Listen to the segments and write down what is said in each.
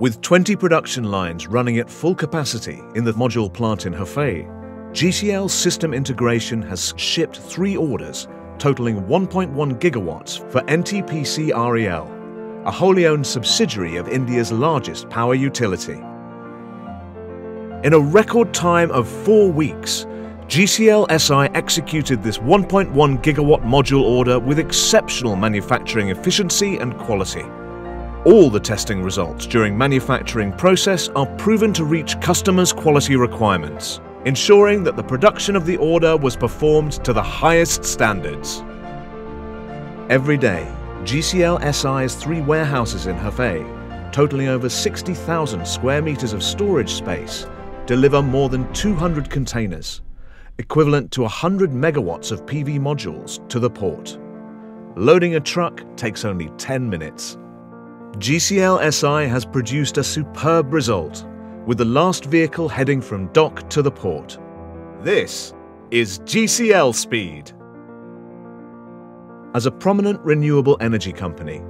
With 20 production lines running at full capacity in the module plant in Hefei, GCL System Integration has shipped three orders totaling 1.1 gigawatts for NTPC REL, a wholly owned subsidiary of India's largest power utility. In a record time of four weeks, GCL SI executed this 1.1 gigawatt module order with exceptional manufacturing efficiency and quality. All the testing results during manufacturing process are proven to reach customers' quality requirements ensuring that the production of the order was performed to the highest standards. Every day, GCL SI's three warehouses in Hefei, totaling over 60,000 square meters of storage space, deliver more than 200 containers, equivalent to 100 megawatts of PV modules, to the port. Loading a truck takes only 10 minutes. GCL SI has produced a superb result with the last vehicle heading from dock to the port. This is GCL Speed. As a prominent renewable energy company,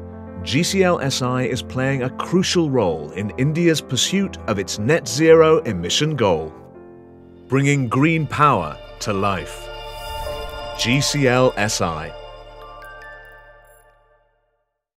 GCL SI is playing a crucial role in India's pursuit of its net zero emission goal, bringing green power to life. GCL SI